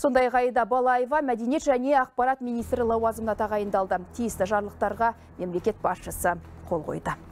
сондай ақ балаева мәдениет және ақпарат министрі лауазымына тағайындалды. Тиісті жарлықтарға мемлекет басшысы қол қойды.